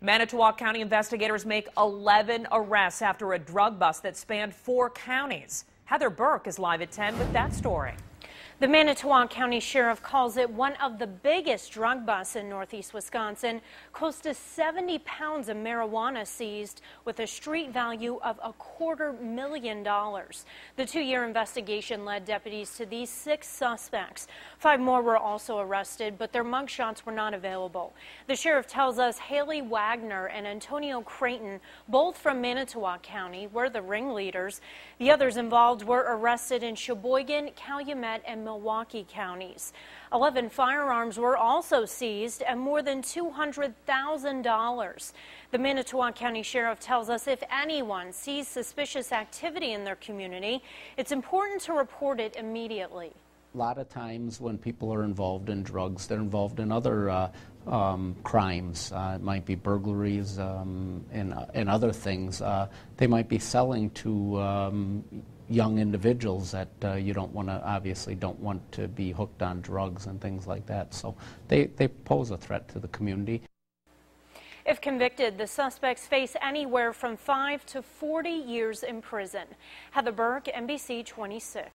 Manitowoc County investigators make 11 arrests after a drug bust that spanned four counties. Heather Burke is live at 10 with that story. The Manitowoc County Sheriff calls it one of the biggest drug busts in northeast Wisconsin. Close to 70 pounds of marijuana seized with a street value of a quarter million dollars. The two-year investigation led deputies to these six suspects. Five more were also arrested, but their mugshots were not available. The sheriff tells us Haley Wagner and Antonio Creighton, both from Manitowoc County, were the ringleaders. The others involved were arrested in Sheboygan, Calumet, and Milwaukee counties. 11 firearms were also seized and more than $200,000. The Manitowoc County Sheriff tells us if anyone sees suspicious activity in their community, it's important to report it immediately. A lot of times when people are involved in drugs, they're involved in other uh, um, crimes. Uh, it might be burglaries um, and, uh, and other things. Uh, they might be selling to um, young individuals that uh, you don't want to, obviously don't want to be hooked on drugs and things like that. So they, they pose a threat to the community. If convicted, the suspects face anywhere from 5 to 40 years in prison. Heather Burke, NBC 26.